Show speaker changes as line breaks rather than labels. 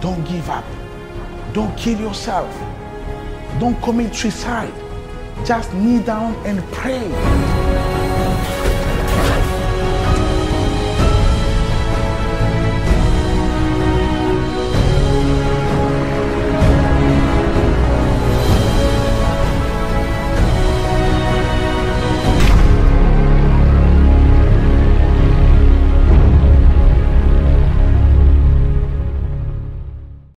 Don't give up. Don't kill yourself. Don't commit suicide. Just kneel down and pray.